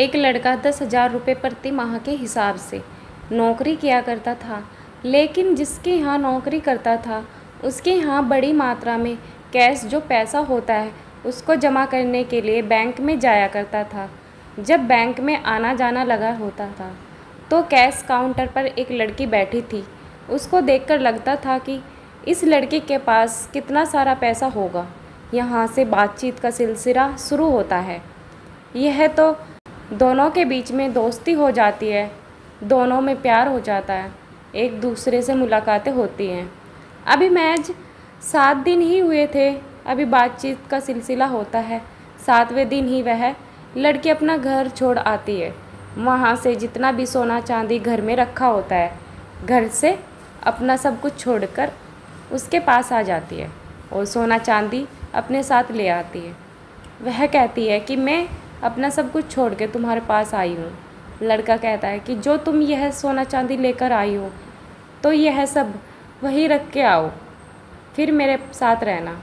एक लड़का दस हज़ार रुपये प्रति माह के हिसाब से नौकरी किया करता था, लेकिन जिसके यहाँ नौकरी करता था, उसके यहाँ बड़ी मात्रा में कैश जो पैसा होता है, उसको जमा करने के लिए बैंक में जाया करता था। जब बैंक में आना जाना लगा होता था तो कैश काउंटर पर एक लड़की बैठी थी। उसको देखकर लगता था कि इस लड़के के पास कितना सारा पैसा होगा। यहाँ से बातचीत का सिलसिला शुरू होता है। यह तो दोनों के बीच में दोस्ती हो जाती है। दोनों में प्यार हो जाता है। एक दूसरे से मुलाकातें होती हैं। अभी मैच सात दिन ही हुए थे। अभी बातचीत का सिलसिला होता है। सातवें दिन ही वह लड़की अपना घर छोड़ आती है। वहाँ से जितना भी सोना चांदी घर में रखा होता है, घर से अपना सब कुछ छोड़कर उसके पास आ जाती है और सोना चांदी अपने साथ ले आती है। वह कहती है कि मैं अपना सब कुछ छोड़ के तुम्हारे पास आई हूँ। लड़का कहता है कि जो तुम यह सोना चांदी लेकर आई हो तो यह सब वही रख के आओ। फिर मेरे साथ रहना।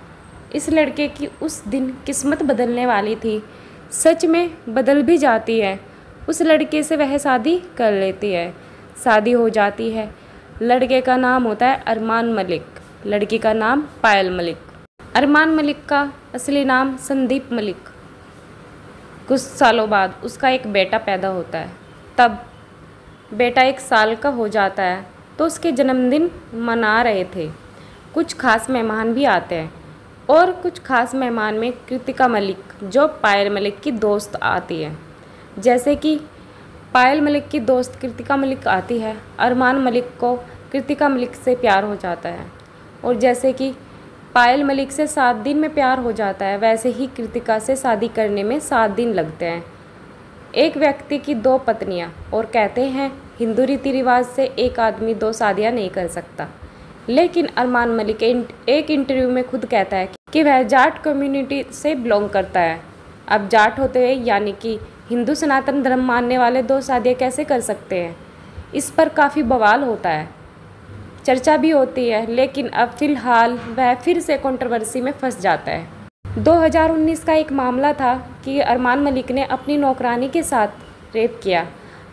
इस लड़के की उस दिन किस्मत बदलने वाली थी। सच में बदल भी जाती है। उस लड़के से वह शादी कर लेती है। शादी हो जाती है। लड़के का नाम होता है अरमान मलिक। लड़की का नाम पायल मलिक। अरमान मलिक का असली नाम संदीप मलिक। कुछ सालों बाद उसका एक बेटा पैदा होता है। तब बेटा एक साल का हो जाता है तो उसके जन्मदिन मना रहे थे। कुछ खास मेहमान भी आते हैं और कुछ खास मेहमान में कृतिका मलिक, जो पायल मलिक की दोस्त आती है। जैसे कि पायल मलिक की दोस्त कृतिका मलिक आती है, अरमान मलिक को कृतिका मलिक से प्यार हो जाता है। और जैसे कि पायल मलिक से सात दिन में प्यार हो जाता है। वैसे ही कृतिका से शादी करने में सात दिन लगते हैं। एक व्यक्ति की दो पत्नियाँ और कहते हैं, हिंदू रीति रिवाज से एक आदमी दो शादियाँ नहीं कर सकता। लेकिन अरमान मलिक एक इंटरव्यू में खुद कहता है कि वह जाट कम्युनिटी से बिलोंग करता है। अब जाट होते हुए यानी कि हिंदू सनातन धर्म मानने वाले दो शादियाँ कैसे कर सकते हैं? इस पर काफ़ी बवाल होता है। चर्चा भी होती है, लेकिन अब फ़िलहाल वह फिर से कंट्रोवर्सी में फंस जाता है। 2019 का एक मामला था कि अरमान मलिक ने अपनी नौकरानी के साथ रेप किया।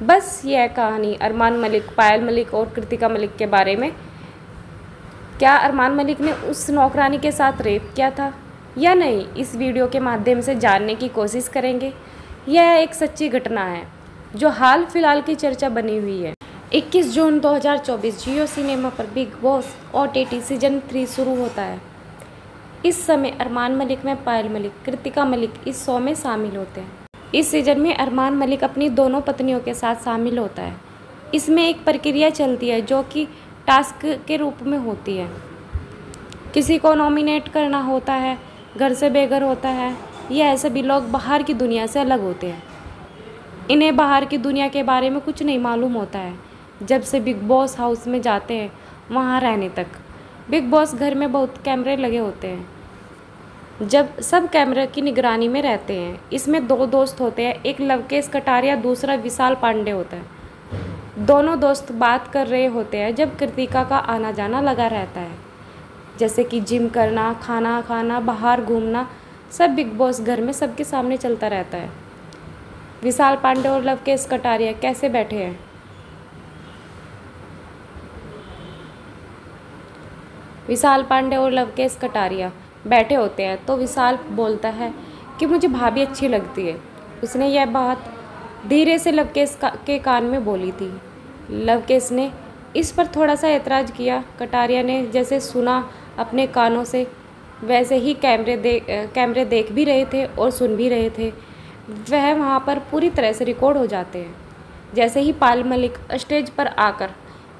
बस यह कहानी अरमान मलिक, पायल मलिक और कृतिका मलिक के बारे में। क्या अरमान मलिक ने उस नौकरानी के साथ रेप किया था या नहीं, इस वीडियो के माध्यम से जानने की कोशिश करेंगे। यह एक सच्ची घटना है, जो हाल फ़िलहाल की चर्चा बनी हुई है। 21 जून 2024 जियो सिनेमा पर बिग बॉस ओ सीज़न थ्री शुरू होता है। इस समय अरमान मलिक में पायल मलिक, कृतिका मलिक इस शो में शामिल होते हैं। इस सीज़न में अरमान मलिक अपनी दोनों पत्नियों के साथ शामिल होता है। इसमें एक प्रक्रिया चलती है जो कि टास्क के रूप में होती है। किसी को नॉमिनेट करना होता है, घर से बेघर होता है यह भी लोग बाहर की दुनिया से अलग होते हैं। इन्हें बाहर की दुनिया के बारे में कुछ नहीं मालूम होता है। जब से बिग बॉस हाउस में जाते हैं, वहाँ रहने तक। बिग बॉस घर में बहुत कैमरे लगे होते हैं। जब सब कैमरे की निगरानी में रहते हैं, इसमें दो दोस्त होते हैं, एक लवकेश कटारिया, दूसरा विशाल पांडे होता है। दोनों दोस्त बात कर रहे होते हैं जब कृतिका का आना जाना लगा रहता है। जैसे कि जिम करना, खाना खाना, बाहर घूमना, सब बिग बॉस घर में सबके सामने चलता रहता है। विशाल पांडे और लवकेश कटारिया कैसे बैठे हैं? विशाल पांडे और लवकेश कटारिया बैठे होते हैं तो विशाल बोलता है कि मुझे भाभी अच्छी लगती है। उसने यह बात धीरे से लवकेश का, के कान में बोली थी। लवकेश ने इस पर थोड़ा सा ऐतराज़ किया। कटारिया ने जैसे सुना अपने कानों से वैसे ही कैमरे दे कैमरे देख भी रहे थे और सुन भी रहे थे। वह वहाँ पर पूरी तरह से रिकॉर्ड हो जाते हैं। जैसे ही पाल मलिक स्टेज पर आकर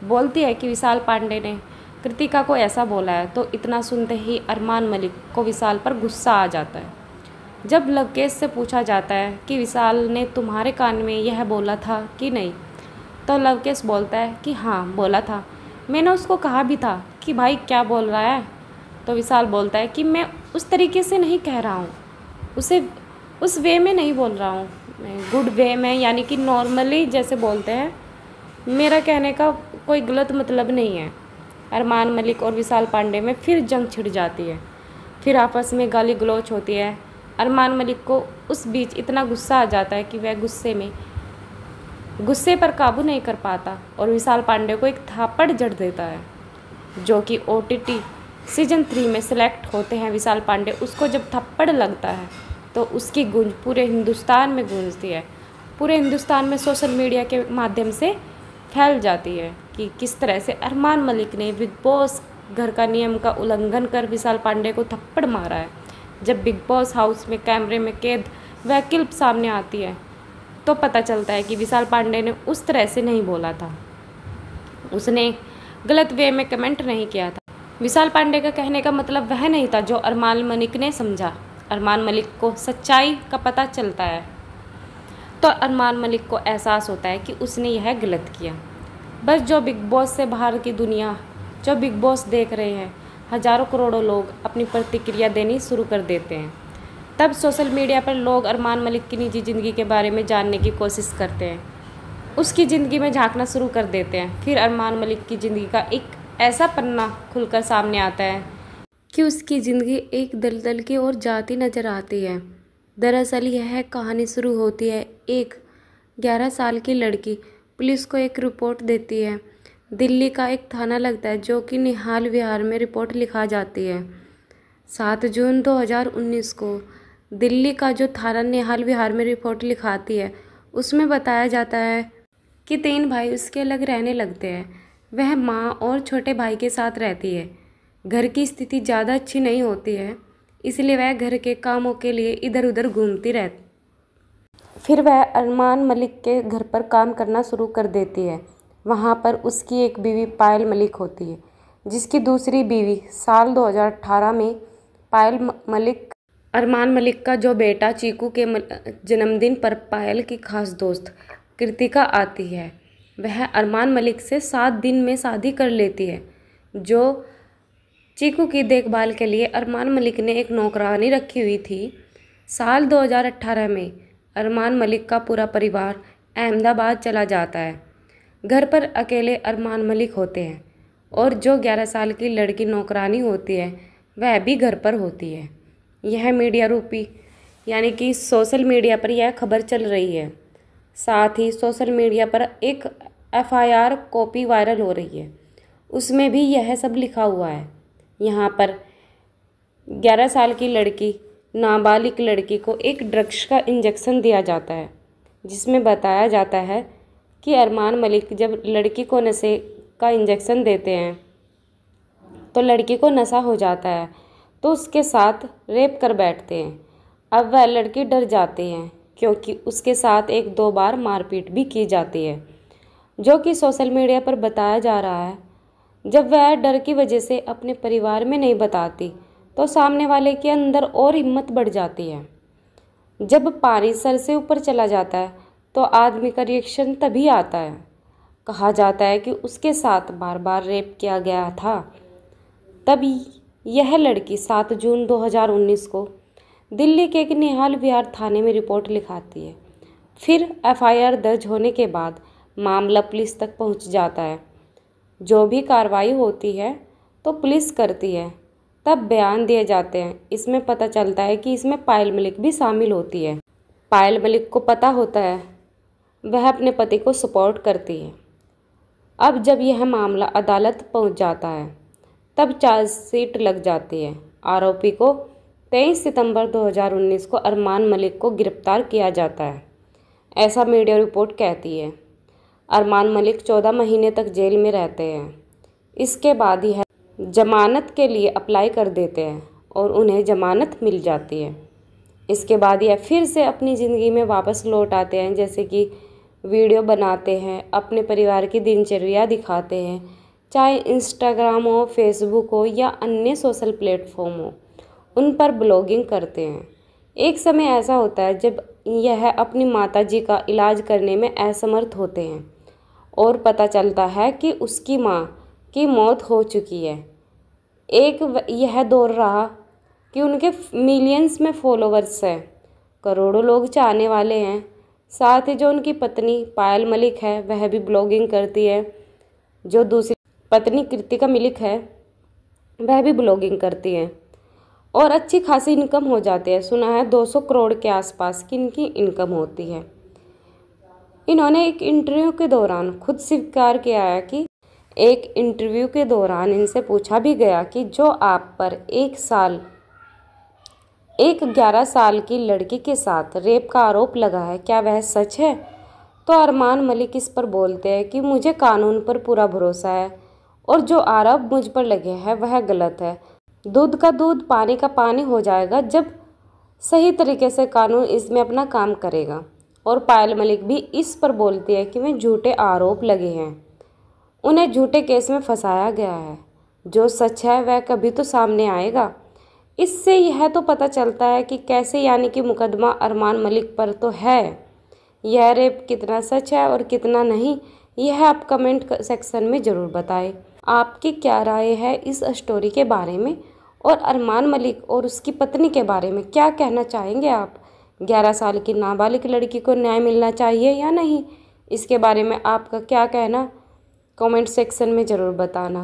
बोलती है कि विशाल पांडे ने कृतिका को ऐसा बोला है तो इतना सुनते ही अरमान मलिक को विशाल पर गुस्सा आ जाता है। जब लवकेश से पूछा जाता है कि विशाल ने तुम्हारे कान में यह बोला था कि नहीं तो लवकेश बोलता है कि हाँ बोला था। मैंने उसको कहा भी था कि भाई क्या बोल रहा है? तो विशाल बोलता है कि मैं उस तरीके से नहीं कह रहा हूँ। उसे उस वे में नहीं बोल रहा हूँ। गुड वे में, यानी कि नॉर्मली जैसे बोलते हैं, मेरा कहने का कोई गलत मतलब नहीं है। अरमान मलिक और विशाल पांडे में फिर जंग छिड़ जाती है। फिर आपस में गाली गलोच होती है। अरमान मलिक को उस बीच इतना गुस्सा आ जाता है कि वह गुस्से में, गुस्से पर काबू नहीं कर पाता और विशाल पांडे को एक थापड़ जड़ देता है, जो कि ओटीटी सीज़न थ्री में सिलेक्ट होते हैं। विशाल पांडे उसको जब थप्पड़ लगता है तो उसकी गूंज पूरे हिंदुस्तान में गूंजती है। पूरे हिंदुस्तान में सोशल मीडिया के माध्यम से फैल जाती है। कि किस तरह से अरमान मलिक ने बिग बॉस घर का नियम का उल्लंघन कर विशाल पांडे को थप्पड़ मारा है। जब बिग बॉस हाउस में कैमरे में कैद वह क्लिप सामने आती है तो पता चलता है कि विशाल पांडे ने उस तरह से नहीं बोला था। उसने गलत वे में कमेंट नहीं किया था। विशाल पांडे का कहने का मतलब वह नहीं था जो अरमान मलिक ने समझा। अरमान मलिक को सच्चाई का पता चलता है। तो अरमान मलिक को एहसास होता है कि उसने यह गलत किया। बस जो बिग बॉस से बाहर की दुनिया, जो बिग बॉस देख रहे हैं, हज़ारों करोड़ों लोग अपनी प्रतिक्रिया देनी शुरू कर देते हैं। तब सोशल मीडिया पर लोग अरमान मलिक की निजी ज़िंदगी के बारे में जानने की कोशिश करते हैं। उसकी ज़िंदगी में झांकना शुरू कर देते हैं। फिर अरमान मलिक की ज़िंदगी का एक ऐसा पन्ना खुलकर सामने आता है कि उसकी ज़िंदगी एक दलदल की ओर जाती नज़र आती है। दरअसल यह कहानी शुरू होती है एक ग्यारह साल की लड़की पुलिस को एक रिपोर्ट देती है। दिल्ली का एक थाना लगता है, जो कि निहाल विहार में रिपोर्ट लिखा जाती है। सात जून 2019 को दिल्ली का जो थाना निहाल विहार में रिपोर्ट लिखाती है, उसमें बताया जाता है कि तीन भाई उसके अलग रहने लगते हैं। वह माँ और छोटे भाई के साथ रहती है। घर की स्थिति ज़्यादा अच्छी नहीं होती है, इसलिए वह घर के कामों के लिए इधर उधर घूमती रहती फिर वह अरमान मलिक के घर पर काम करना शुरू कर देती है। वहाँ पर उसकी एक बीवी पायल मलिक होती है, जिसकी दूसरी बीवी साल 2018 में पायल मलिक, अरमान मलिक का जो बेटा चीकू के जन्मदिन पर पायल की खास दोस्त कृतिका आती है, वह अरमान मलिक से सात दिन में शादी कर लेती है, जो चीकू की देखभाल के लिए अरमान मलिक ने एक नौकरानी रखी हुई थी। साल 2018 में अरमान मलिक का पूरा परिवार अहमदाबाद चला जाता है। घर पर अकेले अरमान मलिक होते हैं और जो 11 साल की लड़की नौकरानी होती है, वह भी घर पर होती है। यह मीडिया रूपी, यानी कि सोशल मीडिया पर यह खबर चल रही है। साथ ही सोशल मीडिया पर एक एफआईआर कॉपी वायरल हो रही है। उसमें भी यह सब लिखा हुआ है। यहाँ पर ग्यारह साल की लड़की नाबालिग लड़की को एक ड्रग्स का इंजेक्शन दिया जाता है, जिसमें बताया जाता है कि अरमान मलिक जब लड़की को नशे का इंजेक्शन देते हैं तो लड़की को नशा हो जाता है तो उसके साथ रेप कर बैठते हैं। अब वह लड़की डर जाती हैं, क्योंकि उसके साथ एक दो बार मारपीट भी की जाती है, जो कि सोशल मीडिया पर बताया जा रहा है। जब वह डर की वजह से अपने परिवार में नहीं बताती तो सामने वाले के अंदर और हिम्मत बढ़ जाती है। जब पानी सर से ऊपर चला जाता है तो आदमी का रिएक्शन तभी आता है। कहा जाता है कि उसके साथ बार बार रेप किया गया था। तभी यह लड़की सात जून 2019 को दिल्ली के एक निहाल विहार थाने में रिपोर्ट लिखाती है। फिर एफआईआर दर्ज होने के बाद मामला पुलिस तक पहुँच जाता है। जो भी कार्रवाई होती है तो पुलिस करती है। तब बयान दिए जाते हैं। इसमें पता चलता है कि इसमें पायल मलिक भी शामिल होती है। पायल मलिक को पता होता है, वह अपने पति को सपोर्ट करती है। अब जब यह मामला अदालत पहुँच जाता है, तब चार्जशीट लग जाती है। आरोपी को 23 सितंबर 2019 को अरमान मलिक को गिरफ़्तार किया जाता है। ऐसा मीडिया रिपोर्ट कहती है। अरमान मलिक 14 महीने तक जेल में रहते हैं। इसके बाद यह जमानत के लिए अप्लाई कर देते हैं और उन्हें जमानत मिल जाती है। इसके बाद यह फिर से अपनी ज़िंदगी में वापस लौट आते हैं, जैसे कि वीडियो बनाते हैं, अपने परिवार की दिनचर्या दिखाते हैं, चाहे इंस्टाग्राम हो फेसबुक हो या अन्य सोशल प्लेटफॉर्म हो, उन पर ब्लॉगिंग करते हैं। एक समय ऐसा होता है जब यह अपनी माता जी का इलाज करने में असमर्थ होते हैं और पता चलता है कि उसकी माँ की मौत हो चुकी है। एक यह दौर रहा कि उनके मिलियंस में फॉलोवर्स हैं। करोड़ों लोग चाहने वाले हैं। साथ ही जो उनकी पत्नी पायल मलिक है, वह भी ब्लॉगिंग करती है। जो दूसरी, पत्नी कृतिका मलिक है, वह भी ब्लॉगिंग करती है। और अच्छी खासी इनकम हो जाती है। सुना है 200 करोड़ के आसपास की इनकी इनकम होती है। इन्होंने एक इंटरव्यू के दौरान खुद स्वीकार किया है कि एक इंटरव्यू के दौरान इनसे पूछा भी गया कि जो आप पर एक साल, एक ग्यारह साल की लड़की के साथ रेप का आरोप लगा है, क्या वह सच है? तो अरमान मलिक इस पर बोलते हैं कि मुझे कानून पर पूरा भरोसा है और जो आरोप मुझ पर लगे हैं वह गलत है। दूध का दूध, पानी का पानी हो जाएगा जब सही तरीके से कानून इसमें अपना काम करेगा। और पायल मलिक भी इस पर बोलती है कि वे झूठे आरोप लगे हैं। उन्हें झूठे केस में फंसाया गया है। जो सच है, वह कभी तो सामने आएगा। इससे यह तो पता चलता है कि कैसे यानी कि मुकदमा अरमान मलिक पर तो है। यह रेप कितना सच है और कितना नहीं, यह आप कमेंट सेक्शन में ज़रूर बताएँ। आपकी क्या राय है इस स्टोरी के बारे में? और अरमान मलिक और उसकी पत्नी के बारे में क्या कहना चाहेंगे आप? ग्यारह साल की नाबालिग लड़की को न्याय मिलना चाहिए या नहीं? इसके बारे में आपका क्या कहना? कमेंट सेक्शन में ज़रूर बताना।